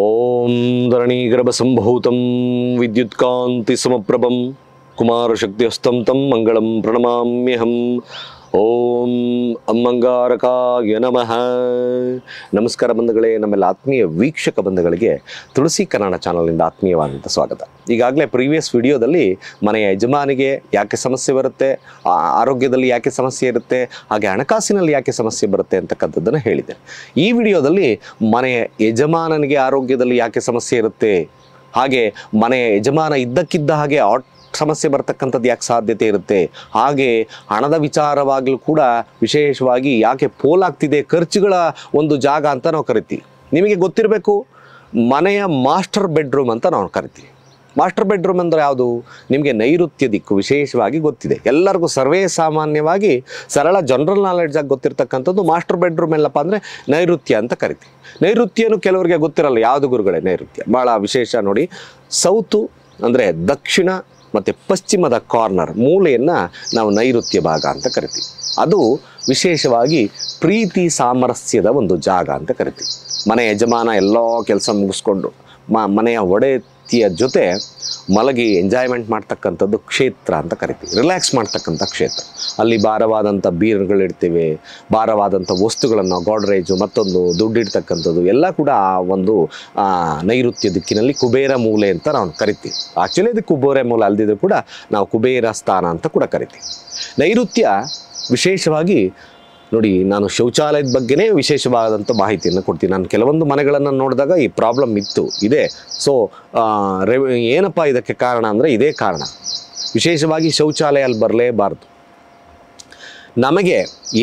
ॐ धरणीगर्भसम्भूतं विद्युत्कान्तिसमप्रभं कुमारशक्त्यस्तं तं मङ्गलं प्रणमाम्यहम् ಓಂ ಅಮ್ಮಂಗಾರಕಾಯ ನಮಃ. ನಮಸ್ಕಾರ ಬಂಧುಗಳೇ, ನಮ್ಮೆಲ್ಲ ಆತ್ಮೀಯ ವೀಕ್ಷಕ ಬಂಧುಗಳಿಗೆ ತುಳಸಿ ಕನ್ನಡ ಚಾನಲ್ನಿಂದ ಆತ್ಮೀಯವಾದಂಥ ಸ್ವಾಗತ. ಈಗಾಗಲೇ ಪ್ರೀವಿಯಸ್ ವಿಡಿಯೋದಲ್ಲಿ ಮನೆಯ ಯಜಮಾನಿಗೆ ಯಾಕೆ ಸಮಸ್ಯೆ ಬರುತ್ತೆ ಆರೋಗ್ಯದಲ್ಲಿ ಯಾಕೆ ಸಮಸ್ಯೆ ಇರುತ್ತೆ, ಹಾಗೆ ಹಣಕಾಸಿನಲ್ಲಿ ಯಾಕೆ ಸಮಸ್ಯೆ ಬರುತ್ತೆ ಅಂತಕ್ಕಂಥದ್ದನ್ನು ಹೇಳಿದೆ. ಈ ವಿಡಿಯೋದಲ್ಲಿ ಮನೆಯ ಯಜಮಾನನಿಗೆ ಆರೋಗ್ಯದಲ್ಲಿ ಯಾಕೆ ಸಮಸ್ಯೆ ಇರುತ್ತೆ, ಹಾಗೆ ಮನೆಯ ಯಜಮಾನ ಇದ್ದಕ್ಕಿದ್ದ ಹಾಗೆ ಆಟ್ ಸಮಸ್ಯೆ ಬರ್ತಕ್ಕಂಥದ್ದು ಯಾಕೆ ಸಾಧ್ಯತೆ ಇರುತ್ತೆ? ಹಾಗೆ ಹಣದ ವಿಚಾರವಾಗಲೂ ಕೂಡ ವಿಶೇಷವಾಗಿ ಯಾಕೆ ಪೋಲಾಗ್ತಿದೆ ಖರ್ಚುಗಳ ಒಂದು ಜಾಗ ಅಂತ ನಾವು ಕರಿತೀವಿ. ನಿಮಗೆ ಗೊತ್ತಿರಬೇಕು, ಮನೆಯ ಮಾಸ್ಟರ್ ಬೆಡ್ರೂಮ್ ಅಂತ ನಾವು ಕರಿತೀವಿ. ಮಾಸ್ಟರ್ ಬೆಡ್ರೂಮ್ ಅಂದರೆ ಯಾವುದು? ನಿಮಗೆ ನೈಋತ್ಯ ದಿಕ್ಕು ವಿಶೇಷವಾಗಿ ಗೊತ್ತಿದೆ. ಎಲ್ಲರಿಗೂ ಸರ್ವೇ ಸಾಮಾನ್ಯವಾಗಿ ಸರಳ ಜನರಲ್ ನಾಲೆಡ್ಜಾಗಿ ಗೊತ್ತಿರ್ತಕ್ಕಂಥದ್ದು ಮಾಸ್ಟರ್ ಬೆಡ್ರೂಮ್ ಎಲ್ಲಪ್ಪ ಅಂದರೆ ನೈಋತ್ಯ ಅಂತ ಕರಿತೀವಿ. ನೈಋತ್ಯನು ಕೆಲವರಿಗೆ ಗೊತ್ತಿರಲ್ಲ, ಯಾವುದು ಗುರುಗಳೇ ನೈಋತ್ಯ? ಭಾಳ ವಿಶೇಷ ನೋಡಿ. ಸೌತು ಅಂದರೆ ದಕ್ಷಿಣ ಮತ್ತು ಪಶ್ಚಿಮದ ಕಾರ್ನರ್ ಮೂಲೆಯನ್ನು ನಾವು ನೈಋತ್ಯ ಭಾಗ ಅಂತ ಕರಿತೀವಿ. ಅದು ವಿಶೇಷವಾಗಿ ಪ್ರೀತಿ ಸಾಮರಸ್ಯದ ಒಂದು ಜಾಗ ಅಂತ ಕರಿತೀವಿ. ಮನೆ ಯಜಮಾನ ಎಲ್ಲ ಕೆಲಸ ಮುಗಿಸ್ಕೊಂಡು ಮನೆಯ ಮನೆಯ ಒಡೆತಿಯ ಜೊತೆ ಮಲಗಿ ಎಂಜಾಯ್ಮೆಂಟ್ ಮಾಡ್ತಕ್ಕಂಥದ್ದು ಕ್ಷೇತ್ರ ಅಂತ ಕರಿತೀವಿ. ರಿಲ್ಯಾಕ್ಸ್ ಮಾಡ್ತಕ್ಕಂಥ ಕ್ಷೇತ್ರ. ಅಲ್ಲಿ ಭಾರವಾದಂಥ ಬೀರ್ಗಳಿರ್ತೀವಿ ಭಾರವಾದಂಥ ವಸ್ತುಗಳನ್ನು ಗಾಡ್ರೇಜು ಮತ್ತೊಂದು ದುಡ್ಡಿಡ್ತಕ್ಕಂಥದ್ದು ಎಲ್ಲ ಕೂಡ ಆ ಒಂದು ನೈಋತ್ಯ ದಿಕ್ಕಿನಲ್ಲಿ ಕುಬೇರ ಮೂಲೆ ಅಂತ ನಾವು ಕರಿತೀವಿ. ಆ್ಯಕ್ಚುಲಿ ಇದು ಕುಬೇರ ಮೂಲೆ ಅಲ್ದಿದ್ರು ಕೂಡ ನಾವು ಕುಬೇರ ಸ್ಥಾನ ಅಂತ ಕೂಡ ಕರಿತೀವಿ. ನೈಋತ್ಯ ವಿಶೇಷವಾಗಿ ನೋಡಿ, ನಾನು ಶೌಚಾಲಯದ ಬಗ್ಗೆನೇ ವಿಶೇಷವಾದಂಥ ಮಾಹಿತಿಯನ್ನು ಕೊಡ್ತೀನಿ. ನಾನು ಕೆಲವೊಂದು ಮನೆಗಳನ್ನು ನೋಡಿದಾಗ ಈ ಪ್ರಾಬ್ಲಮ್ ಇತ್ತು, ಇದೆ. ಸೊ ಏನಪ್ಪ ಇದಕ್ಕೆ ಕಾರಣ ಅಂದರೆ ಇದೇ ಕಾರಣ. ವಿಶೇಷವಾಗಿ ಶೌಚಾಲಯ ಅಲ್ಲಿ ಬರಲೇಬಾರ್ದು. ನಮಗೆ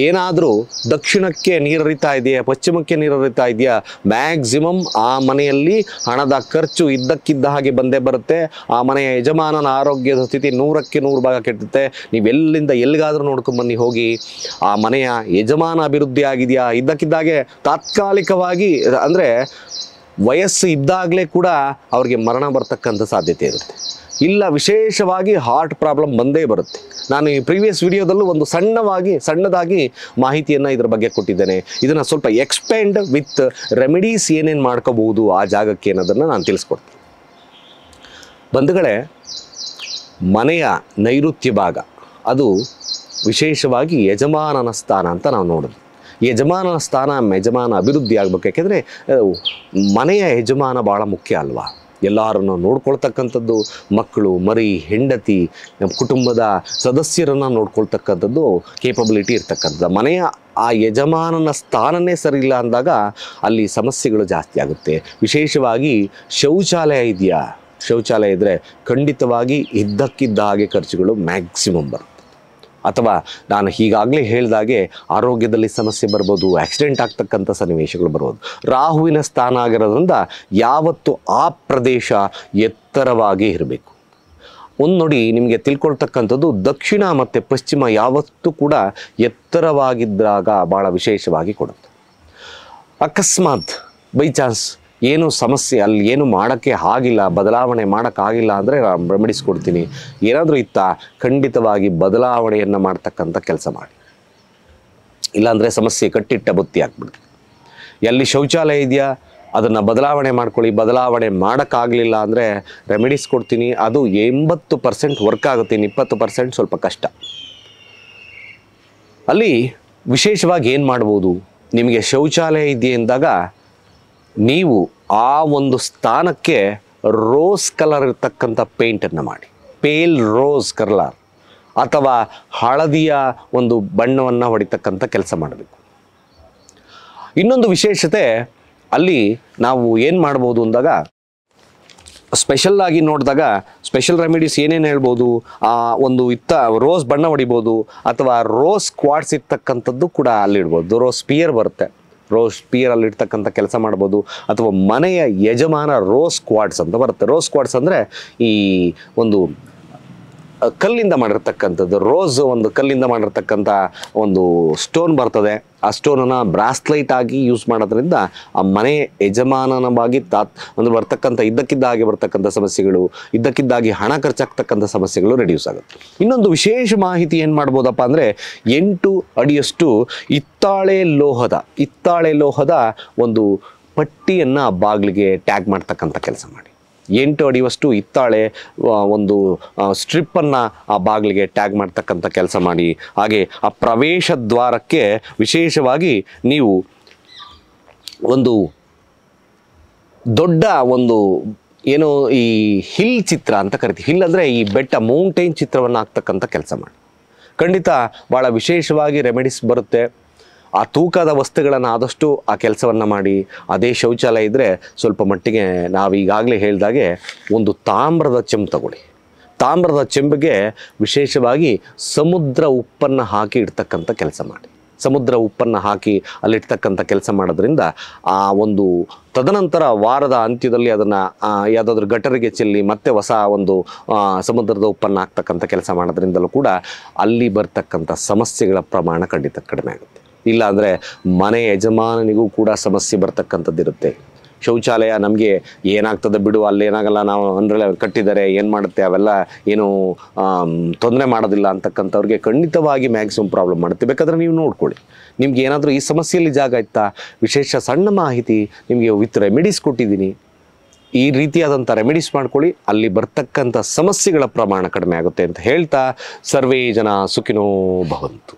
ಏನಾದರೂ ದಕ್ಷಿಣಕ್ಕೆ ನೀರು ಹರಿತಾ ಇದೆಯಾ, ಪಶ್ಚಿಮಕ್ಕೆ ನೀರು ಹರಿತಾ ಇದೆಯಾ? ಮ್ಯಾಕ್ಸಿಮಮ್ ಆ ಮನೆಯಲ್ಲಿ ಹಣದ ಖರ್ಚು ಇದ್ದಕ್ಕಿದ್ದ ಹಾಗೆ ಬಂದೇ ಬರುತ್ತೆ. ಆ ಮನೆಯ ಯಜಮಾನನ ಆರೋಗ್ಯದ ಸ್ಥಿತಿ ನೂರಕ್ಕೆ ನೂರು ಭಾಗ ಕೆಟ್ಟುತ್ತೆ. ನೀವೆಲ್ಲಿಂದ ಎಲ್ಲಿಗಾದರೂ ನೋಡ್ಕೊಂಡು ಬನ್ನಿ, ಹೋಗಿ. ಆ ಮನೆಯ ಯಜಮಾನ ಅಭಿವೃದ್ಧಿ ಆಗಿದೆಯಾ? ಇದ್ದಕ್ಕಿದ್ದಾಗೆ ತಾತ್ಕಾಲಿಕವಾಗಿ, ಅಂದರೆ ವಯಸ್ಸು ಇದ್ದಾಗಲೇ ಕೂಡ ಅವ್ರಿಗೆ ಮರಣ ಬರ್ತಕ್ಕಂಥ ಸಾಧ್ಯತೆ ಇರುತ್ತೆ. ಇಲ್ಲ, ವಿಶೇಷವಾಗಿ ಹಾರ್ಟ್ ಪ್ರಾಬ್ಲಮ್ ಬಂದೇ ಬರುತ್ತೆ. ನಾನು ಈ ಪ್ರೀವಿಯಸ್ ವಿಡಿಯೋದಲ್ಲೂ ಒಂದು ಸಣ್ಣವಾಗಿ, ಸಣ್ಣದಾಗಿ ಮಾಹಿತಿಯನ್ನು ಇದರ ಬಗ್ಗೆ ಕೊಟ್ಟಿದ್ದೇನೆ. ಇದನ್ನು ಸ್ವಲ್ಪ ಎಕ್ಸ್ಪೆಂಡ್ ವಿತ್ ರೆಮಿಡೀಸ್ ಏನೇನು ಮಾಡ್ಕೋಬಹುದು ಆ ಜಾಗಕ್ಕೆ ಅನ್ನೋದನ್ನು ನಾನು ತಿಳಿಸ್ಕೊಡ್ತೀನಿ. ಬಂಧುಗಳೇ, ಮನೆಯ ನೈಋತ್ಯ ಭಾಗ, ಅದು ವಿಶೇಷವಾಗಿ ಯಜಮಾನನ ಸ್ಥಾನ ಅಂತ ನಾವು ನೋಡೋದು. ಯಜಮಾನನ ಸ್ಥಾನ, ಯಜಮಾನ ಅಭಿವೃದ್ಧಿ ಆಗಬೇಕು ಯಾಕೆಂದರೆ ಮನೆಯ ಯಜಮಾನ ಭಾಳ ಮುಖ್ಯ ಅಲ್ವಾ? ಎಲ್ಲರನ್ನು ನೋಡ್ಕೊಳ್ತಕ್ಕಂಥದ್ದು, ಮಕ್ಕಳು, ಮರಿ, ಹೆಂಡತಿ, ನಮ್ಮ ಕುಟುಂಬದ ಸದಸ್ಯರನ್ನು ನೋಡ್ಕೊಳ್ತಕ್ಕಂಥದ್ದು ಕೇಪಬಿಲಿಟಿ ಇರ್ತಕ್ಕಂಥದ್ದು. ಮನೆಯ ಆ ಯಜಮಾನನ ಸ್ಥಾನನೇ ಸರಿ ಇಲ್ಲ ಅಂದಾಗ ಅಲ್ಲಿ ಸಮಸ್ಯೆಗಳು ಜಾಸ್ತಿ ಆಗುತ್ತೆ. ವಿಶೇಷವಾಗಿ ಶೌಚಾಲಯ ಇದೆಯಾ? ಶೌಚಾಲಯ ಇದ್ದರೆ ಖಂಡಿತವಾಗಿ ಇದ್ದಕ್ಕಿದ್ದ ಹಾಗೆ ಖರ್ಚುಗಳು ಮ್ಯಾಕ್ಸಿಮಮ್ ಬರುತ್ತೆ. ಅಥವಾ ನಾನು ಈಗಾಗಲೇ ಹೇಳಿದಾಗೆ ಆರೋಗ್ಯದಲ್ಲಿ ಸಮಸ್ಯೆ ಬರ್ಬೋದು ಆಕ್ಸಿಡೆಂಟ್ ಆಗ್ತಕ್ಕಂಥ ಸನ್ನಿವೇಶಗಳು ಬರ್ಬೋದು. ರಾಹುವಿನ ಸ್ಥಾನ ಆಗಿರೋದ್ರಿಂದ ಯಾವತ್ತು ಆ ಪ್ರದೇಶ ಎತ್ತರವಾಗಿ ಇರಬೇಕು. ಒಂದು ನೋಡಿ ನಿಮಗೆ ತಿಳ್ಕೊಳ್ತಕ್ಕಂಥದ್ದು ದಕ್ಷಿಣ ಮತ್ತು ಪಶ್ಚಿಮ ಯಾವತ್ತೂ ಕೂಡ ಎತ್ತರವಾಗಿದ್ದಾಗ ಭಾಳ ವಿಶೇಷವಾಗಿ ಕೊಡುತ್ತೆ. ಅಕಸ್ಮಾತ್ ಬೈ ಚಾನ್ಸ್ ಏನು ಸಮಸ್ಯೆ, ಅಲ್ಲಿ ಏನು ಮಾಡೋಕ್ಕೆ ಆಗಿಲ್ಲ, ಬದಲಾವಣೆ ಮಾಡೋಕ್ಕಾಗಿಲ್ಲ ಅಂದರೆ ನಾನು ರೆಮಿಡೀಸ್ ಕೊಡ್ತೀನಿ ಏನಾದರೂ ಇತ್ತ, ಖಂಡಿತವಾಗಿ ಬದಲಾವಣೆಯನ್ನು ಮಾಡ್ತಕ್ಕಂಥ ಕೆಲಸ ಮಾಡಿ. ಇಲ್ಲಾಂದರೆ ಸಮಸ್ಯೆ ಕಟ್ಟಿಟ್ಟ ಬುತ್ತಿ ಆಗ್ಬಿಡುತ್ತೆ ಎಲ್ಲಿ ಶೌಚಾಲಯ ಇದೆಯಾ, ಅದನ್ನು ಬದಲಾವಣೆ ಮಾಡ್ಕೊಳ್ಳಿ, ಬದಲಾವಣೆ ಮಾಡೋಕ್ಕಾಗಲಿಲ್ಲ ಅಂದರೆ ರೆಮಿಡೀಸ್ ಕೊಡ್ತೀನಿ ಅದು ಎಂಬತ್ತು ಪರ್ಸೆಂಟ್ ವರ್ಕ್ ಆಗುತ್ತೆ ಇನ್ನು ಇಪ್ಪತ್ತು ಪರ್ಸೆಂಟ್ ಸ್ವಲ್ಪ ಕಷ್ಟ. ಅಲ್ಲಿ ವಿಶೇಷವಾಗಿ ಏನು ಮಾಡ್ಬೋದು? ನಿಮಗೆ ಶೌಚಾಲಯ ಇದೆಯಾ ಎಂದಾಗ ನೀವು ಆ ಒಂದು ಸ್ಥಾನಕ್ಕೆ ರೋಸ್ ಕಲರ್ ಇರತಕ್ಕಂಥ ಪೇಂಟನ್ನು ಮಾಡಿ. ಪೇಲ್ ರೋಸ್ ಕಲರ್ ಅಥವಾ ಹಳದಿಯ ಒಂದು ಬಣ್ಣವನ್ನು ಹೊಡಿತಕ್ಕಂಥ ಕೆಲಸ ಮಾಡಬೇಕು. ಇನ್ನೊಂದು ವಿಶೇಷತೆ, ಅಲ್ಲಿ ನಾವು ಏನು ಮಾಡ್ಬೋದು ಅಂದಾಗ ಸ್ಪೆಷಲ್ ಆಗಿ ನೋಡಿದಾಗ ಸ್ಪೆಷಲ್ ರೆಮಿಡೀಸ್ ಏನೇನು ಹೇಳ್ಬೋದು, ಆ ಒಂದು ಇತ್ತ ರೋಸ್ ಬಣ್ಣ ಹೊಡಿಬೋದು ಅಥವಾ ರೋಸ್ ಕ್ವಾಡ್ಸ್ ಇರ್ತಕ್ಕಂಥದ್ದು ಕೂಡ ಅಲ್ಲಿಡ್ಬೋದು ರೋಸ್ ಪಿಯರ್ ಬರುತ್ತೆ. ರೋಸ್ ಇರ್ತಕ್ಕಂಥ ಕೆಲಸ ಮಾಡ್ಬೋದು, ಅಥವಾ ಮನೆಯ ಯಜಮಾನ ರೋಸ್ ಕ್ವಾಡ್ಸ್ ಅಂತ ಬರುತ್ತೆ. ರೋಸ್ ಕ್ವಾಡ್ಸ್ ಅಂದರೆ ಈ ಒಂದು ಕಲ್ಲಿಂದ ಮಾಡಿರ್ತಕ್ಕಂಥದ್ದು, ರೋಸ್ ಒಂದು ಕಲ್ಲಿಂದ ಮಾಡಿರ್ತಕ್ಕಂಥ ಒಂದು ಸ್ಟೋನ್ ಬರ್ತದೆ. ಆ ಸ್ಟೋನನ್ನು ಬ್ರಾಸ್ಲೈಟ್ ಆಗಿ ಯೂಸ್ ಮಾಡೋದ್ರಿಂದ ಆ ಮನೆ ಯಜಮಾನನವಾಗಿ ತಾತ್ ಒಂದು ಬರ್ತಕ್ಕಂಥ, ಇದ್ದಕ್ಕಿದ್ದಾಗಿ ಬರ್ತಕ್ಕಂಥ ಸಮಸ್ಯೆಗಳು, ಇದ್ದಕ್ಕಿದ್ದಾಗಿ ಹಣ ಖರ್ಚಾಗ್ತಕ್ಕಂಥ ಸಮಸ್ಯೆಗಳು ರೆಡ್ಯೂಸ್ ಆಗುತ್ತೆ. ಇನ್ನೊಂದು ವಿಶೇಷ ಮಾಹಿತಿ ಏನು ಮಾಡ್ಬೋದಪ್ಪ ಅಂದರೆ, ಎಂಟು ಅಡಿಯಷ್ಟು ಹಿತ್ತಾಳೆ ಲೋಹದ ಹಿತ್ತಾಳೆ ಲೋಹದ ಒಂದು ಪಟ್ಟಿಯನ್ನು ಬಾಗಿಲಿಗೆ ಟ್ಯಾಗ್ ಮಾಡ್ತಕ್ಕಂಥ ಕೆಲಸ ಮಾಡಿ. ಎಂಟು ಅಡಿವಷ್ಟು ಹಿತ್ತಾಳೆ ಇತ್ತಾಳೆ ಒಂದು ಸ್ಟ್ರಿಪ್ಪನ್ನು ಆ ಬಾಗಿಲಿಗೆ ಟ್ಯಾಗ್ ಮಾಡ್ತಕ್ಕಂಥ ಕೆಲಸ ಮಾಡಿ. ಹಾಗೆ ಆ ಪ್ರವೇಶ ದ್ವಾರಕ್ಕೆ ವಿಶೇಷವಾಗಿ ನೀವು ಒಂದು ದೊಡ್ಡ ಒಂದು ಏನು ಈ ಹಿಲ್ ಚಿತ್ರ ಅಂತ ಕರಿತೀವಿ. ಹಿಲ್ ಅಂದರೆ ಈ ಬೆಟ್ಟ, ಮೌಂಟೇನ್ ಚಿತ್ರವನ್ನು ಹಾಕ್ತಕ್ಕಂಥ ಕೆಲಸ ಮಾಡಿ. ಖಂಡಿತ ಭಾಳ ವಿಶೇಷವಾಗಿ ರೆಮಿಡೀಸ್ ಬರುತ್ತೆ. ಆ ತೂಕದ ವಸ್ತುಗಳನ್ನು ಆದಷ್ಟು ಆ ಕೆಲಸವನ್ನು ಮಾಡಿ, ಅದೇ ಶೌಚಾಲಯ ಇದ್ದರೆ ಸ್ವಲ್ಪ ಮಟ್ಟಿಗೆ ನಾವು ಈಗಾಗಲೇ ಹೇಳಿದಾಗೆ ಒಂದು ತಾಮ್ರದ ಚೆಂಬು ತಗೊಳ್ಳಿ. ತಾಮ್ರದ ಚೆಂಬಿಗೆ ವಿಶೇಷವಾಗಿ ಸಮುದ್ರ ಉಪ್ಪನ್ನು ಹಾಕಿ ಇಡ್ತಕ್ಕಂಥ ಕೆಲಸ ಮಾಡಿ. ಸಮುದ್ರ ಉಪ್ಪನ್ನು ಹಾಕಿ ಅಲ್ಲಿಡ್ತಕ್ಕಂಥ ಕೆಲಸ ಮಾಡೋದ್ರಿಂದ ಆ ಒಂದು ತದನಂತರ ವಾರದ ಅಂತ್ಯದಲ್ಲಿ ಅದನ್ನು ಯಾವುದಾದ್ರೂ ಗಟರಿಗೆ ಚೆಲ್ಲಿ ಮತ್ತೆ ಹೊಸ ಒಂದು ಸಮುದ್ರದ ಉಪ್ಪನ್ನು ಹಾಕ್ತಕ್ಕಂಥ ಕೆಲಸ ಮಾಡೋದ್ರಿಂದಲೂ ಕೂಡ ಅಲ್ಲಿ ಬರ್ತಕ್ಕಂಥ ಸಮಸ್ಯೆಗಳ ಪ್ರಮಾಣ ಖಂಡಿತ ಕಡಿಮೆ ಆಗುತ್ತೆ. ಇಲ್ಲ ಅಂದರೆ ಮನೆ ಯಜಮಾನನಿಗೂ ಕೂಡ ಸಮಸ್ಯೆ ಬರ್ತಕ್ಕಂಥದ್ದಿರುತ್ತೆ ಶೌಚಾಲಯ ನಮಗೆ ಏನಾಗ್ತದೆ ಬಿಡು ಅಲ್ಲೇನಾಗಲ್ಲ ನಾವು ಅಂದರೆ ಕಟ್ಟಿದ್ದಾರೆ, ಏನು ಮಾಡುತ್ತೆ, ಅವೆಲ್ಲ ಏನು ತೊಂದರೆ ಮಾಡೋದಿಲ್ಲ ಅಂತಕ್ಕಂಥವ್ರಿಗೆ ಖಂಡಿತವಾಗಿ ಮ್ಯಾಕ್ಸಿಮಮ್ ಪ್ರಾಬ್ಲಮ್ ಮಾಡುತ್ತೆ. ಬೇಕಾದರೆ ನೀವು ನೋಡ್ಕೊಳ್ಳಿ. ನಿಮ್ಗೆ ಏನಾದರೂ ಈ ಸಮಸ್ಯೆಯಲ್ಲಿ ಜಾಗ ಇತ್ತಾ? ವಿಶೇಷ ಸಣ್ಣ ಮಾಹಿತಿ ನಿಮಗೆ ವಿತ್ ರೆಮಿಡೀಸ್ ಕೊಟ್ಟಿದ್ದೀನಿ. ಈ ರೀತಿಯಾದಂಥ ರೆಮಿಡೀಸ್ ಮಾಡ್ಕೊಳ್ಳಿ. ಅಲ್ಲಿ ಬರ್ತಕ್ಕಂಥ ಸಮಸ್ಯೆಗಳ ಪ್ರಮಾಣ ಕಡಿಮೆ ಆಗುತ್ತೆ ಅಂತ ಹೇಳ್ತಾ ಸರ್ವೇ ಜನ ಸುಖಿನೋ ಭವಂತು.